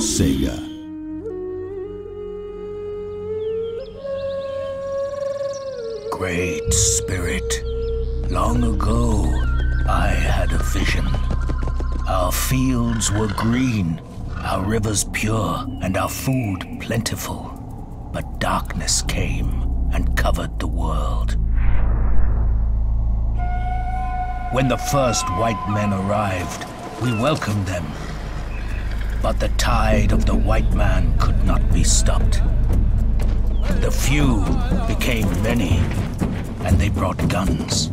Sega. Great Spirit, long ago I had a vision. Our fields were green, our rivers pure, and our food plentiful. But darkness came and covered the world. When the first white men arrived, we welcomed them. But the tide of the white man could not be stopped. The few became many, and they brought guns.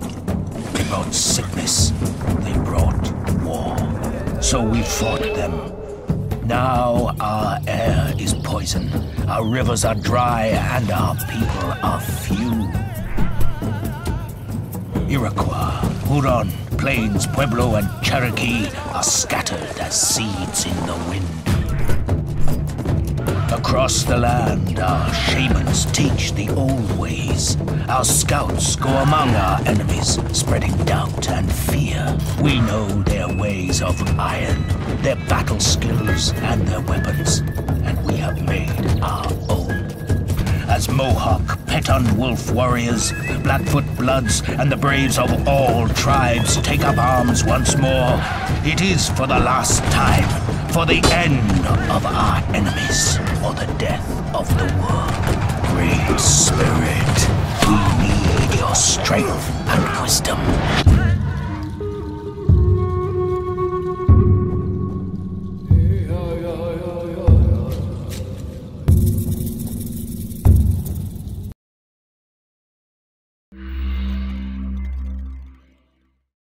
They brought sickness. They brought war. So we fought them. Now our air is poison, our rivers are dry, and our people are few. Iroquois, Huron, Plains, Pueblo, and Cherokee are scattered as seeds in the wind. Across the land, our shamans teach the old ways. Our scouts go among our enemies, spreading doubt and fear. We know their ways of iron, their battle skills, and their weapons, and we have made our own. As Mohawk, Petun Wolf warriors, Blackfoot Bloods, and the braves of all tribes take up arms once more, it is for the last time, for the end of our enemies, or the death of the world. Great Spirit, we need your strength and wisdom.